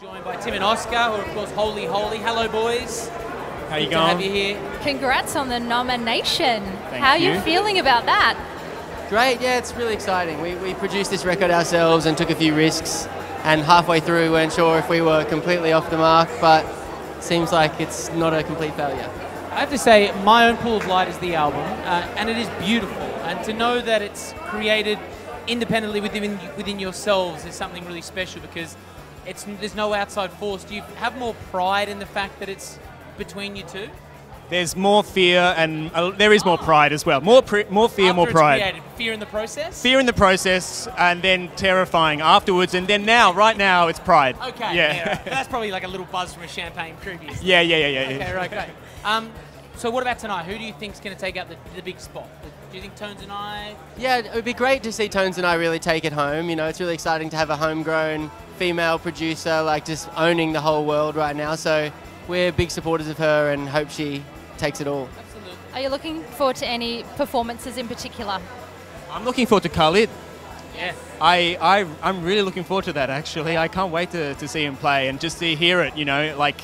Joined by Tim and Oscar, who are of course Holy Holy. Hello, boys. How you Good to have you here. Congrats on the nomination. Thank How are you. you feeling about that? Great, yeah, it's really exciting. We, we produced this record ourselves and took a few risks, and halfway through, we weren't sure if we were completely off the mark, but seems like it's not a complete failure. I have to say, My Own Pool of Light is the album, uh, and it is beautiful. And to know that it's created independently within within yourselves is something really special because it's there's no outside force. Do you have more pride in the fact that it's between you two? There's more fear and uh, there is more pride as well. More pre- more fear, After more pride. created, fear in the process. Fear in the process, and then terrifying afterwards, and then now, right now, it's pride. Okay. Yeah. Yeah. right. That's probably like a little buzz from a champagne previous. yeah, yeah, yeah, yeah. yeah. Okay, right, great. Um, so what about tonight? Who do you think is going to take out the, the big spot? Do you think Tones and I? Yeah, it would be great to see Tones and I really take it home. You know, it's really exciting to have a homegrown female producer, like just owning the whole world right now. So we're big supporters of her and hope she takes it all. Absolutely. Are you looking forward to any performances in particular? I'm looking forward to Khalid. Yeah. I, I, I'm really looking forward to that, actually. I can't wait to, to see him play and just to hear it, you know, like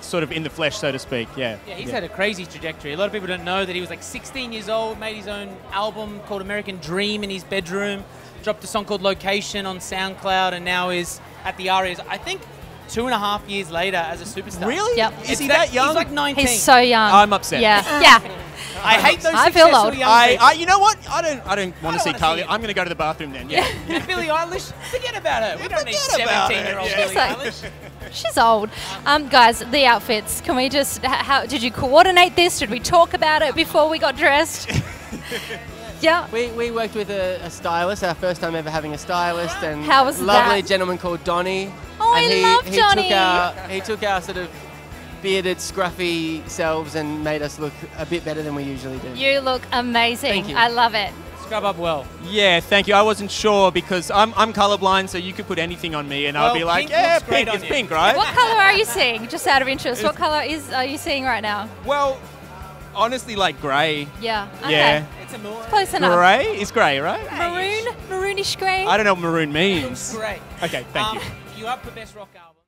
sort of in the flesh, so to speak. Yeah. Yeah, he's had a crazy trajectory. A lot of people don't know that he was like 16 years old, made his own album called American Dream in his bedroom, dropped a song called Location on SoundCloud, and now is at the Arias. I think two and a half years later as a superstar. Really? Yep. Is It's he that young? He's like 19. He's so young. I'm upset. Yeah, yeah. I hate those I feel old. young I. I, you know what? I don't, I don't want to see don't see I'm going to go to the bathroom then. Yeah. And Billie Eilish, forget about her. We don't need forget about 17 year old it, Billie. Eilish. She's old. Um, guys, the outfits. Can we just? How did you coordinate this? Did we talk about it before we got dressed? yeah. We, we worked with a, a stylist, our first time ever having a stylist, and How was a lovely that? gentleman called Donny. Oh, and I he, love he Johnny. Took our, he took our sort of bearded, scruffy selves and made us look a bit better than we usually do. You look amazing. Thank you. I love it. Scrub up well. Yeah, thank you. I wasn't sure because I'm, I'm colorblind, so you could put anything on me and I'd be like, yeah, looks pink. It's you." pink, right? What color are you seeing? Just out of interest, what color is are you seeing right now? Well, honestly, like grey. Yeah. Okay. Yeah. It's a more. Close enough. Grey is grey, right? Maroon, maroonish grey. I don't know what maroon means. Great. Okay, thank um, you. You up for best rock album?